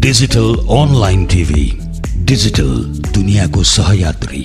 Digital online TV digital दुनियाँको सहयात्री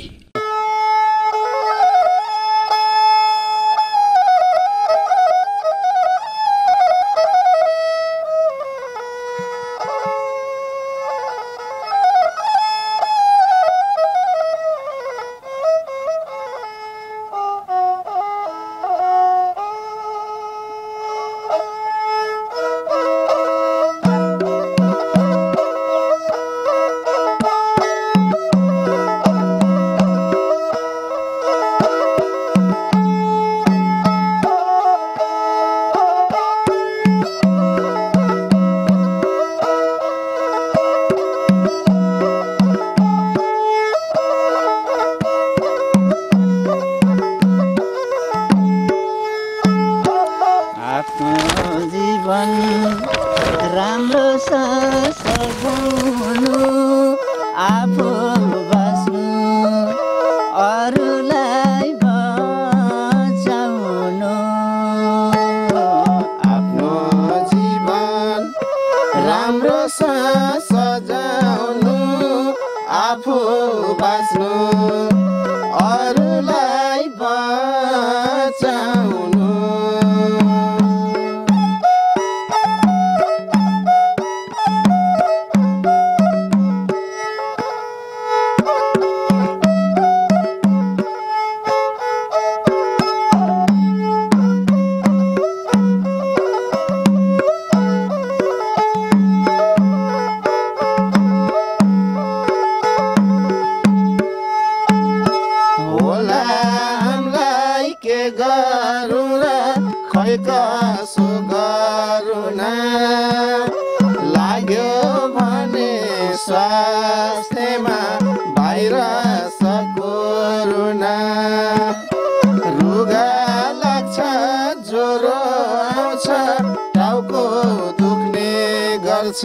छ।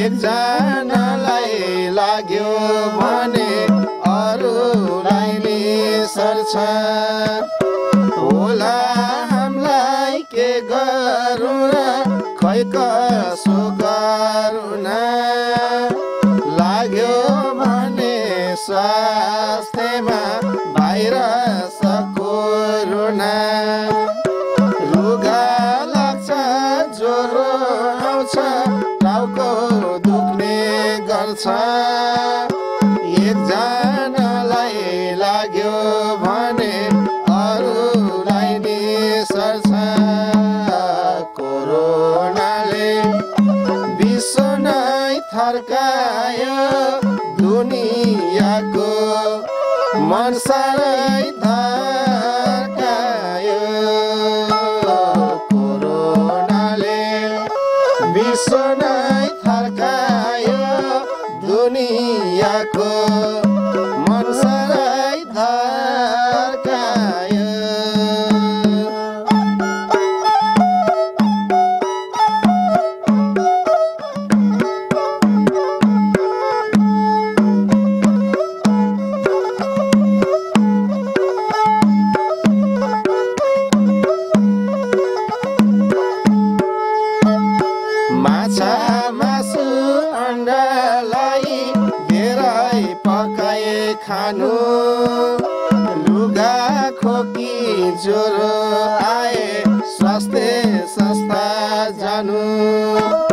एकजनालाई लाग्यो भने अरूलाई नि सर्छ होला हामीलाई के गरौँ र खै দুনিয়া কো। खानु। लुगा खोकी ज्वरो आए स्वास्थ्य सस्ता जानु।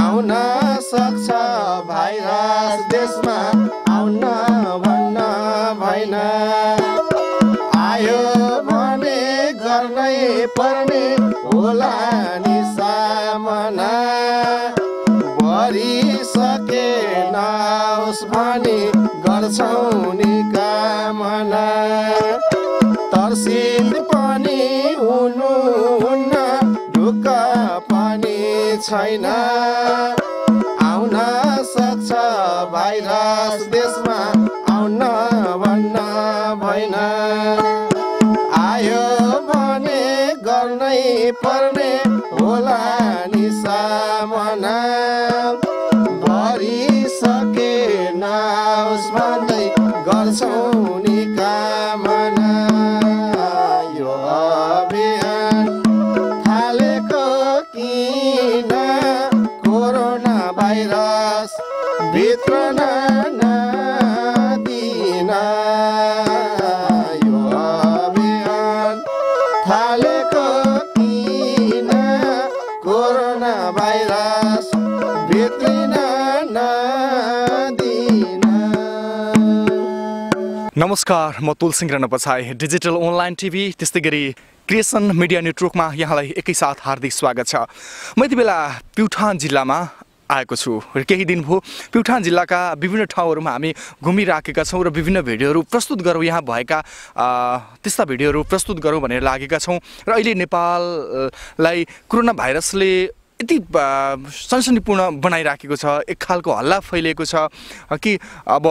आउन सक्छ भाइरस देशमा। आउन भन्न भएन। आयो भने गर्नै पर्ने होला नि सामना। भरिसके नहोस् भने गर्छौ नि कामना। तर्सिल छैन नमस्कार म तुलसिंह राणा पछाइ डिजिटल अनलाइन टिभी त्यस्तै गरी क्रिएसन मिडिया नेटवर्कमा यहाँलाई एकैसाथ हार्दिक स्वागत छ। म यति बेला प्युठान जिल्लामा आएको छु। र केही दिन भयो प्युठान जिल्लाका विभिन्न ठाउँहरूमा हामी घुमिराखेका छौँ र विभिन्न भिडियोहरू प्रस्तुत गरौँ यहाँ भएका त्यस्ता भिडियोहरू प्रस्तुत गरौँ भनेर लागेका छौँ। र अहिले नेपाललाई कोरोना भाइरसले यति सनसनीपूर्ण बनाइराखेको छ एक खालको हल्ला फैलिएको छ कि अब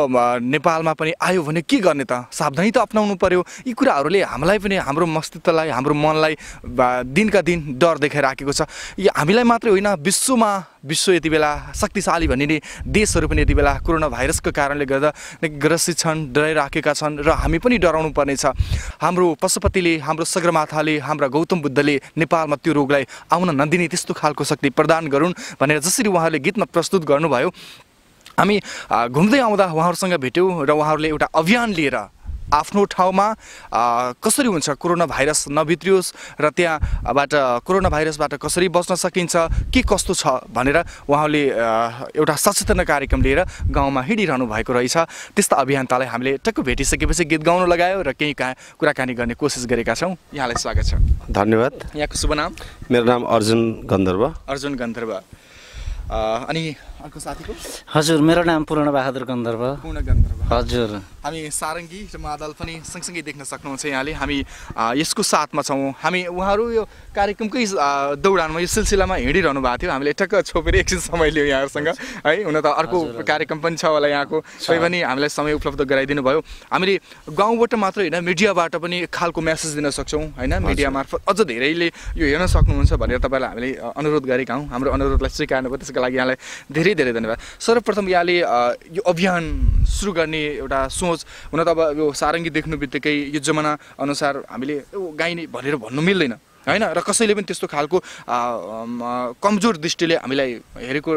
नेपालमा पनि आयो भने के गर्ने त? सावधानी त अप्नाउनु पर्यो। यी कुराहरूले हामीलाई पनि हाम्रो मस्तिष्कलाई हाम्रो मनलाई दिनका दिन डर देखाइराखेको छ। यो हामीलाई मात्रै होइन विश्वमा विश्व यति बेला शक्तिशाली भनिने देशहरू पनि यति बेला कोरोना भाइरसको कारणले गर्दा ग्रसित छन् डराइराखेका छन् र हामी पनि डराउनु पर्नेछ। हाम्रो पशुपतिले हाम्रो सगरमाथाले हाम्रा गौतम बुद्धले नेपालमा त्यो रोगलाई आउन नदिने त्यस्तो खालको शक्ति प्रदान गरून् भनेर जसरी उहाँहरूले गीतमा प्रस्तुत गर्नुभयो। हामी घुम्दै आउँदा उहाँहरूसँग भेट्यौँ र उहाँहरूले एउटा अभियान लिएर आफ्नो ठाउँमा कसरी हुन्छ कोरोना भाइरस नभित्रियोस् र त्यहाँबाट कोरोना भाइरसबाट कसरी बच्न सकिन्छ के कस्तो छ भनेर उहाँले एउटा सचेतना कार्यक्रम लिएर गाउँमा हिँडिरहनु भएको रहेछ। त्यस्ता अभियन्तालाई हामीले टक्क भेटिसकेपछि गीत गाउन लगायो र केही का कुराकानी गर्ने कोसिस गरेका छौँ। यहाँलाई स्वागत छ। धन्यवाद। यहाँको शुभ नाम? मेरो नाम अर्जुन गन्धर्व। अर्जुन गन्धर्व। अनि अर्को साथीको हजुर मेरो नाम पूर्ण बहादुर गन्धर्व पूर्ण गन्धर्व हजुर हामी सारङ्गी र मादल पनि सँगसँगै देख्न सक्नुहुन्छ यहाँले हामी यसको साथमा छौँ। हामी उहाँहरू यो कार्यक्रमकै दौडानमा यो सिलसिलामा हिँडिरहनु भएको थियो। हामीले ठक्क छोपेर एकछिन समय लियो यहाँहरूसँग। है हुन त अर्को कार्यक्रम पनि छ होला यहाँको। कोही पनि हामीलाई समय उपलब्ध गराइदिनु भयो। हामीले गाउँबाट मात्रै होइन मिडियाबाट पनि एक खालको मेसेज दिन सक्छौँ होइन? मिडिया मार्फत अझ धेरैले यो हेर्न सक्नुहुन्छ भनेर तपाईँलाई हामीले अनुरोध गरेका हौँ। हाम्रो अनुरोधलाई स्वीकार्नु भयो। त्यसको लागि यहाँलाई धेरै धेरै धन्यवाद। सर्वप्रथम यहाँले यो अभियान सुरु गर्ने एउटा सोच हुन त अब यो सारङ्गी देख्नु बित्तिकै यो जमाना अनुसार हामीले "ओ, गाइने भनेर भन्नु मिल्दैन होइन? र कसैले पनि त्यस्तो खालको कमजोर दृष्टिले हामीलाई हेरेको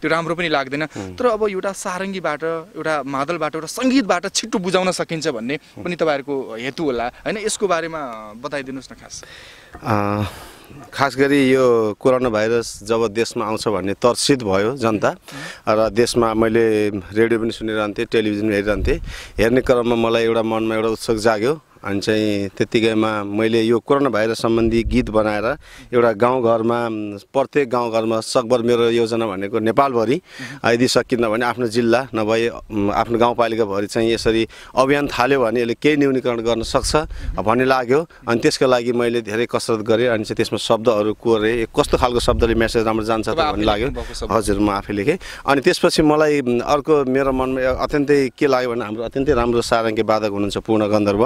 त्यो राम्रो पनि लाग्दैन। तर अब एउटा सारङ्गीबाट एउटा मादलबाट एउटा सङ्गीतबाट छिट्टो बुझाउन सकिन्छ भन्ने पनि तपाईँहरूको हेतु होला होइन? यसको बारेमा बताइदिनुहोस् न खास। खास गरी यो कोरोना भाइरस जब देशमा आउँछ भन्ने तर्सित भयो जनता र देशमा मैले रेडियो पनि सुनिरहन्थेँ टेलिभिजन हेरिरहन्थेँ। हेर्ने क्रममा मलाई एउटा मनमा एउटा उत्सुक जाग्यो। अनि चाहिँ त्यत्तिकैमा मैले यो कोरोना भाइरस सम्बन्धी गीत बनाएर एउटा गाउँघरमा प्रत्येक गाउँघरमा सकभर मेरो योजना भनेको नेपालभरि यदि सकिन्न भने आफ्नो जिल्ला नभए आफ्नो गाउँपालिकाभरि चाहिँ यसरी अभियान थाल्यो भने यसले केही न्यूनीकरण गर्न सक्छ भन्ने लाग्यो। अनि त्यसको लागि मैले धेरै कसरत गरेँ अनि चाहिँ त्यसमा शब्दहरू कोरेँ। कस्तो खालको शब्दले मेसेज राम्रो जान्छ भन्ने लाग्यो। हजुर म आफै लेखेँ। अनि त्यसपछि मलाई अर्को मेरो मनमा अत्यन्तै के लाग्यो भने हाम्रो अत्यन्तै राम्रो सारङ्गी वादक हुनुहुन्छ पूर्ण गन्धर्व।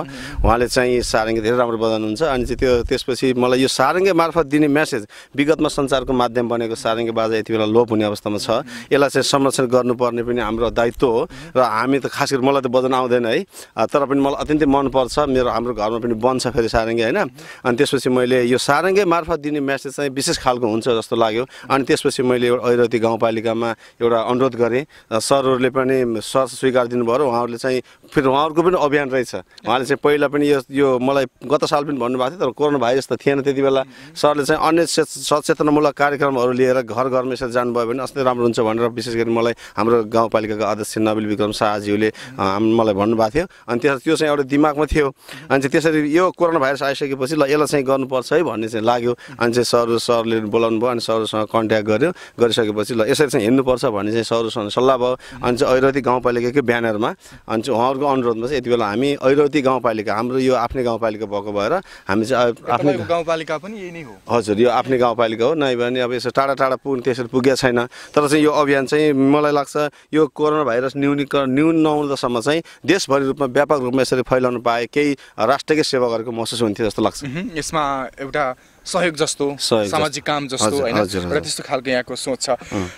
उहाँले चाहिँ सारङ्गी धेरै राम्रो बजाउनुहुन्छ अनि चाहिँ त्यो त्यसपछि मलाई यो सारङ्गी मार्फत दिने मेसेज विगतमा सञ्चारको माध्यम बनेको सारङ्गी बाजा यति बेला लोप हुने अवस्थामा छ। यसलाई चाहिँ संरक्षण गर्नुपर्ने पनि हाम्रो दायित्व हो। र हामी त खास गरी मलाई त बजाउन आउँदैन है। तर पनि मलाई अत्यन्तै मनपर्छ। मेरो हाम्रो घरमा पनि बन्छ फेरि सारङ्गी होइन? अनि त्यसपछि मैले यो सारङ्गी मार्फत दिने मेसेज चाहिँ विशेष खालको हुन्छ जस्तो लाग्यो। अनि त्यसपछि मैले एउटा ऐरवती गाउँपालिकामा एउटा अनुरोध गरेँ। सरहरूले पनि सर स्वीकार दिनुभयो। उहाँहरूले चाहिँ फेरि उहाँहरूको पनि अभियान रहेछ। उहाँले चाहिँ पहिला पनि पनि यो यो मलाई गत साल पनि भन्नुभएको थियो तर कोरोना भाइरस त थिएन त्यति बेला। सरले चाहिँ अन्य सचेतनामूलक कार्यक्रमहरू लिएर घर घरमा यसरी जानुभयो भने अझै राम्रो हुन्छ भनेर विशेष गरी मलाई हाम्रो गाउँपालिकाको अध्यक्ष नबिल विक्रम शाहज्यूले मलाई भन्नुभएको थियो। अनि त्यस त्यो चाहिँ एउटा दिमागमा थियो। अनि चाहिँ त्यसरी यो कोरोना भाइरस आइसकेपछि ल यसलाई चाहिँ गर्नुपर्छ है भन्ने चाहिँ लाग्यो। अनि चाहिँ सर सरले बोलाउनु भयो अनि सरसँग कन्ट्याक्ट गर्यो। गरिसकेपछि ल यसरी चाहिँ हिँड्नुपर्छ भन्ने चाहिँ सरसँग सल्लाह भयो। अनि चाहिँ ऐरवती गाउँपालिकाकै ब्यानरमा अनि चाहिँ उहाँहरूको अनुरोधमा चाहिँ यति बेला हामी ऐरवती गाउँपालिका हाम्रो यो आफ्नै गाउँपालिका भएको भएर हामी चाहिँ आफ्नै गाउँपालिका पनि यही नै हो। हजुर यो आफ्नै गाउँपालिका हो। नै भने अब यसो टाढा टाढा पुग्नु त्यसरी पुगेको छैन। तर चाहिँ यो अभियान चाहिँ मलाई लाग्छ यो कोरोना भाइरस न्यूनीकरण न्यून नहुँदासम्म चाहिँ देशभरि रूपमा व्यापक रूपमा यसरी फैलाउन पाए केही राष्ट्रकै सेवा गरेको महसुस हुन्थ्यो जस्तो लाग्छ। यसमा एउटा सहयोग जस्तो। सामाजिक काम जस्तो होइन? एउटा हजुर। त्यस्तो खालको यहाँको सोच छ।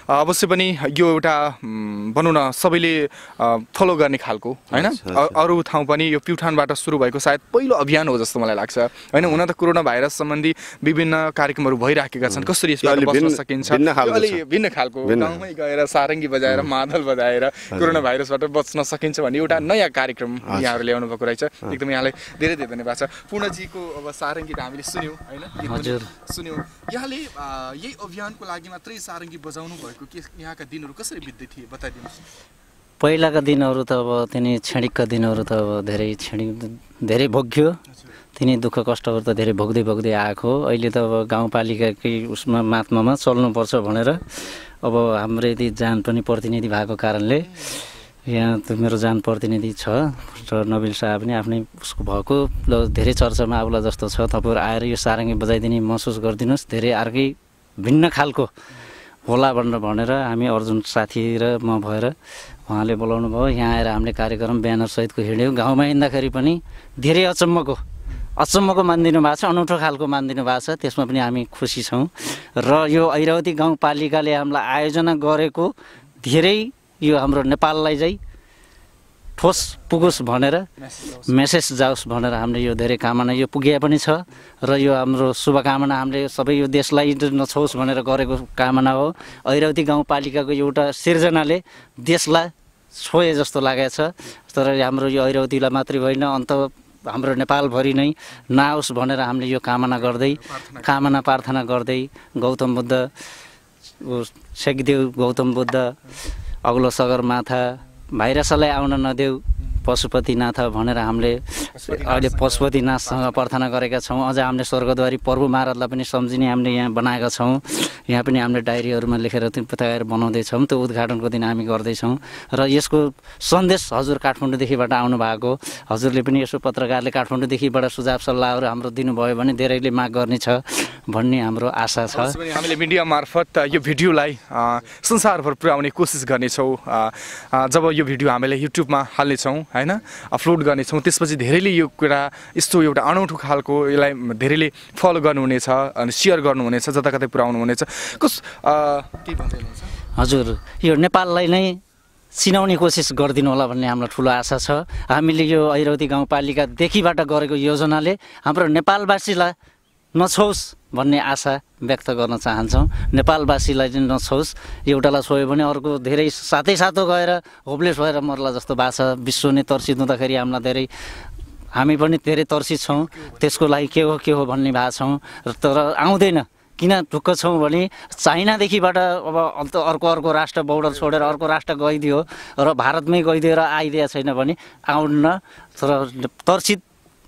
अवश्य पनि यो एउटा भनौँ न सबैले फलो गर्ने खालको होइन? अरू ठाउँ पनि यो प्युठानबाट सुरु भएको सायद पहिलो अभियान हो जस्तो मलाई लाग्छ। होइन हुन त कोरोना भाइरस सम्बन्धी विभिन्न कार्यक्रमहरू भइराखेका छन्। कसरी यसबाट बस्न सकिन्छ? भिन्न खालको। भिन्न। गाउँमै गएर सारङ्गी बजाएर मादल बजाएर कोरोना भाइरसबाट बच्न सकिन्छ भन्ने एउटा नयाँ कार्यक्रम यहाँहरू ल्याउनु भएको रहेछ। एकदम यहाँलाई धेरै धेरै धन्यवाद छ। पूर्णजीको अब सारङ्गी त हामीले सुन्यौँ होइन? हजुर। सुन्यौँ। यहाँले यही अभियानको लागि मात्रै सारङ्गी बजाउनु भएको के यहाँका दिनहरू कसरी बित्दै थिए? बताइदिनुहोस्। पहिलाका दिनहरू त अब तिनी क्षणिकका दिनहरू त अब धेरै क्षणिक धेरै भोग्यो। तिनी दुःख कष्टहरू त धेरै भोग्दै भोग्दै आएको अहिले त अब गाउँपालिकाकै उसमा मात्मामा चल्नुपर्छ भनेर अब हाम्रो यदि जान पनि प्रतिनिधि भएको कारणले यहाँ त मेरो जान प्रतिनिधि छ नबिल शाह पनि आफ्नै उसको भएको ल धेरै चर्चामा आउला जस्तो छ। तपाईँहरू आएर यो सारङ्गी बजाइदिने महसुस गरिदिनुहोस्। धेरै अर्कै भिन्न खालको होला भनेर भनेर हामी अर्जुन साथी र म भएर उहाँले बोलाउनु भयो। यहाँ आएर हामीले कार्यक्रम ब्यानरसहितको हिँड्यौँ। गाउँमा हिँड्दाखेरि पनि धेरै अचम्मको अचम्मको मानिदिनु भएको छ अनौठो खालको मानिदिनु भएको छ। त्यसमा पनि हामी खुसी छौँ। र यो ऐरावती गाउँपालिकाले हामीलाई आयोजना गरेको धेरै यो हाम्रो नेपाललाई चाहिँ ठोस पुगोस् भनेर मेसेज जाओस्। भनेर हामीले यो धेरै कामना यो पुगे पनि छ र यो हाम्रो शुभकामना हामीले सबै यो देशलाई नछोस् भनेर गरेको कामना हो। ऐरावती गाउँपालिकाको एउटा सिर्जनाले देशलाई छोए जस्तो लागेको छ। तर हाम्रो यो ऐरावतीलाई मात्रै होइन अन्त हाम्रो नेपालभरि नै नआओस् भनेर हामीले यो कामना गर्दै कामना प्रार्थना गर्दै गौतम बुद्ध सेकदेव गौतम बुद्ध अग्लो सगरमाथा भाइरसलाई आउन नदेऊ। पशुपतिनाथ भनेर हामीले अहिले पशुपतिनाथसँग प्रार्थना गरेका छौँ। अझ हामीले स्वर्गद्वारी प्रभु महाराजलाई पनि सम्झिने हामीले यहाँ बनाएका छौँ। यहाँ पनि हामीले डायरीहरूमा लेखेर त्यो तयार बनाउँदैछौँ त्यो उद्घाटनको दिन हामी गर्दैछौँ। र यसको सन्देश हजुर काठमाडौँदेखिबाट आउनु भएको हजुरले पनि यसो पत्रकारले काठमाडौँदेखिबाट सुझाव सल्लाहहरू हाम्रो दिनुभयो भने धेरैले माग गर्ने छ भन्ने हाम्रो आशा छ। हामीले मिडिया मार्फत यो भिडियोलाई संसारभर पुर्याउने कोसिस गर्नेछौँ। जब यो भिडियो हामीले युट्युबमा हाल्नेछौँ होइन? अपलोड गर्नेछौँ त्यसपछि धेरैले यो कुरा यस्तो एउटा अनौठो खालको यसलाई धेरैले फलो गर्नुहुनेछ अनि सेयर गर्नुहुनेछ जता कतै पुऱ्याउनु हुनेछ कस के भन्दै हुनुहुन्छ हजुर यो नेपाललाई नै चिनाउने कोसिस गरिदिनु होला भन्ने हाम्रो ठुलो आशा छ। हामीले यो ऐरावती गाउँपालिकादेखिबाट गरेको योजनाले हाम्रो नेपालवासीलाई नछोस् भन्ने आशा व्यक्त गर्न चाहन्छौँ। नेपालवासीलाई चाहिँ नछोस्। एउटालाई छोयो भने अर्को धेरै साथै सातो गएर होपलेस भएर मर्ला जस्तो भएको छ विश्व नै तर्सित हुँदाखेरि हामीलाई धेरै हामी पनि धेरै तर्सित छौँ। त्यसको लागि के हो के हो भन्ने भएको छौँ। तर आउँदैन। किन ढुक्क छौँ भने चाइनादेखिबाट अब अन्त अर्को अर्को राष्ट्र बोर्डर छोडेर अर्को राष्ट्र गइदियो र भारतमै गइदिएर आइदिएको छैन भने आउन्न। तर तर्सित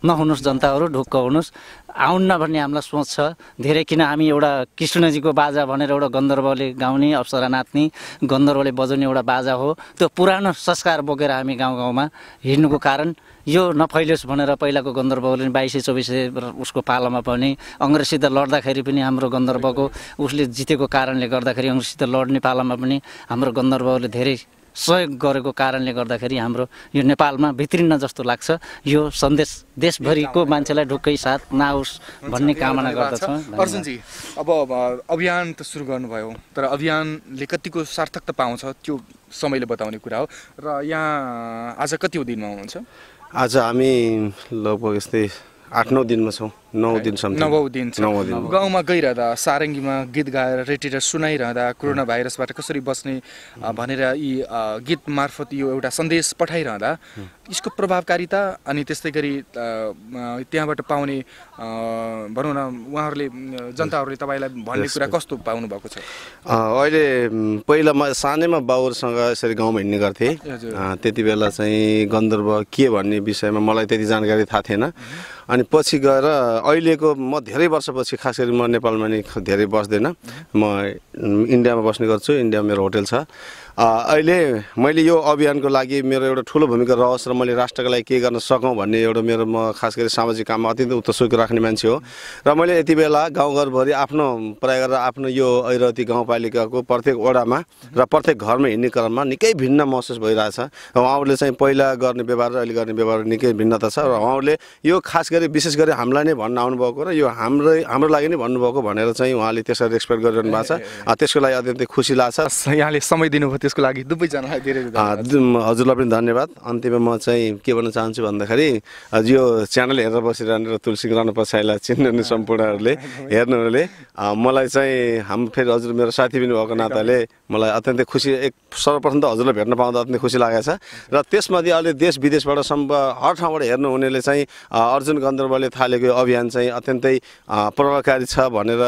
नहुनुहोस् जनताहरू ढुक्क हुनुहोस् आउन्न भन्ने हामीलाई सोच छ। धेरै किन हामी एउटा कृष्णजीको बाजा भनेर एउटा गन्धर्वले गाउने अप्सरा नाच्ने गन्धर्वले बजाउने एउटा बाजा हो। त्यो पुरानो संस्कार बोकेर हामी गाउँ गाउँमा हिँड्नुको कारण यो नफैलियोस् भनेर पहिलाको गन्धर्वले बाइसै चौबिसै उसको पालामा पनि अङ्ग्रेजसित लड्दाखेरि पनि हाम्रो गन्धर्वको उसले जितेको कारणले गर्दाखेरि अङ्ग्रेजसित लड्ने पालामा पनि हाम्रो गन्धर्वले धेरै सहयोग गरेको कारणले गर्दाखेरि हाम्रो यो नेपालमा भित्रिन्न जस्तो लाग्छ। यो सन्देश देशभरिको मान्छेलाई ढुक्कै साथ नआओस् भन्ने कामना गर्दछौँ। अर्जुनजी अब अब अभियान त सुरु गर्नुभयो तर अभियानले कतिको सार्थकता पाउँछ त्यो समयले बताउने कुरा हो। र यहाँ आज कति दिनमा हुनुहुन्छ? आज हामी लगभग यस्तै आठ नौ दिनमा छौँ। नौ नवौँ दिन छ। नवौँ दिन गाउँमा गइरहँदा सारङ्गीमा गीत गाएर रेटेर सुनाइरहँदा कोरोना भाइरसबाट कसरी बस्ने भनेर यी गीत मार्फत यो एउटा सन्देश पठाइरहँदा यसको प्रभावकारिता अनि त्यस्तै गरी त्यहाँबाट पाउने भनौँ न उहाँहरूले जनताहरूले तपाईँलाई भन्ने कुरा कस्तो पाउनु भएको छ अहिले पहिला म सानैमा बाउहरूसँग यसरी गाउँमा हिँड्ने गर्थेँ। त्यति बेला चाहिँ गन्धर्व के भन्ने विषयमा मलाई त्यति जानकारी थाहा थिएन। अनि पछि गएर अहिलेको म धेरै वर्षपछि खास गरी म नेपालमा नि धेरै बस्दैन। म इन्डियामा बस्ने गर्छु। इन्डियामा मेरो होटल छ। अहिले मैले यो अभियानको लागि मेरो एउटा ठुलो भूमिका रहोस् र मैले राष्ट्रको लागि के गर्न सकौँ भन्ने एउटा मेरो म खास गरी सामाजिक काममा अत्यन्त उत्तरसुक राख्ने मान्छे हो। र मैले यति बेला गाउँघरभरि आफ्नो प्रयाग गरेर आफ्नो यो ऐरवती गाउँपालिकाको प्रत्येक वडामा र प्रत्येक घरमा हिँड्ने क्रममा निकै भिन्न महसुस भइरहेछ। र उहाँहरूले चाहिँ पहिला गर्ने व्यवहार र अहिले गर्ने व्यवहार निकै भिन्नता छ। र उहाँहरूले यो खास गरी विशेष गरी हामीलाई नै भन्न आउनुभएको र यो हाम्रै हाम्रो लागि नै भन्नुभएको भनेर चाहिँ उहाँले त्यसरी रेस्पेक्ट गरिरहनु भएको छ। त्यसको लागि अत्यन्तै खुसी लाग्छ। यहाँले समय दिनुभयो त्यसको लागि दुवैजनालाई धेरै हजुरलाई पनि धन्यवाद। अन्त्यमा म चाहिँ के भन्न चाहन्छु भन्दाखेरि यो च्यानल हेरेर बसिरहने र तुलसी ग्रहण पछाइलाई चिन्ने सम्पूर्णहरूले हेर्नुहुनेले अ, मलाई चाहिँ हाम फेरि हजुर मेरो साथी पनि भएको नाताले मलाई अत्यन्तै खुसी एक सर्वप्रथम त हजुरलाई भेट्न पाउँदा अत्यन्तै खुसी लागेको छ। र त्यसमध्ये अहिले देश विदेशबाट सम्भ हर ठाउँबाट हेर्नुहुनेले चाहिँ अ, अर्जुन गन्धर्वले थालेको यो अभियान चाहिँ अत्यन्तै प्रभावकारी छ भनेर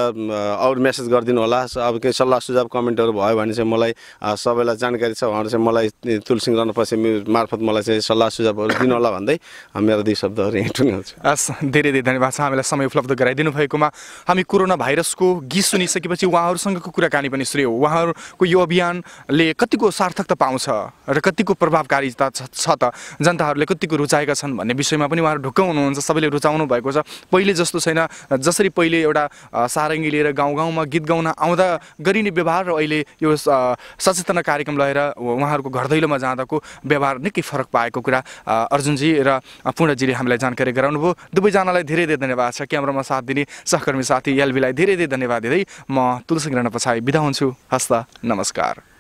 अरू मेसेज गरिदिनु होला। अब केही सल्लाह सुझाव कमेन्टहरू भयो भने चाहिँ मलाई अ, सबैलाई जानकारी छ उहाँहरू चाहिँ मलाई तुलसिङ रहनपछि मार्फत मलाई चाहिँ सल्लाह सुझावहरू दिनु होला भन्दै मेरो दुई शब्दहरू यहीँ टुङ्गाउँछु हस् धेरै धेरै धन्यवाद छ हामीलाई समय उपलब्ध गराइदिनु भएकोमा। हामी कोरोना भाइरसको गीत सुनिसकेपछि उहाँहरूसँगको कुराकानी पनि हो। उहाँहरूको यो अभियानले कतिको सार्थकता पाउँछ र कतिको प्रभावकारिता छ त? जनताहरूले कतिको रुचाएका छन् भन्ने विषयमा पनि उहाँहरू ढुक्क हुनुहुन्छ सबैले रुचाउनु भएको छ। पहिले जस्तो छैन जसरी पहिले एउटा सारङ्गी लिएर गाउँ गाउँमा गीत गाउन आउँदा गरिने व्यवहार र अहिले यो सचेतना कार्यक्रम लिएर उहाँहरूको घर दैलोमा जाँदाको व्यवहार निकै फरक पाएको कुरा अर्जुनजी र पूर्णजीले हामीलाई जानकारी गराउनु भयो दुवैजनालाई धेरै धेरै धन्यवाद छ। क्यामरामा साथ दिने सहकर्मी साथी एलबीलाई धेरै धेरै धन्यवाद दिँदै म तुलसी ग्रहण पछाडि बिदा हुन्छु। हस्त नमस्कार।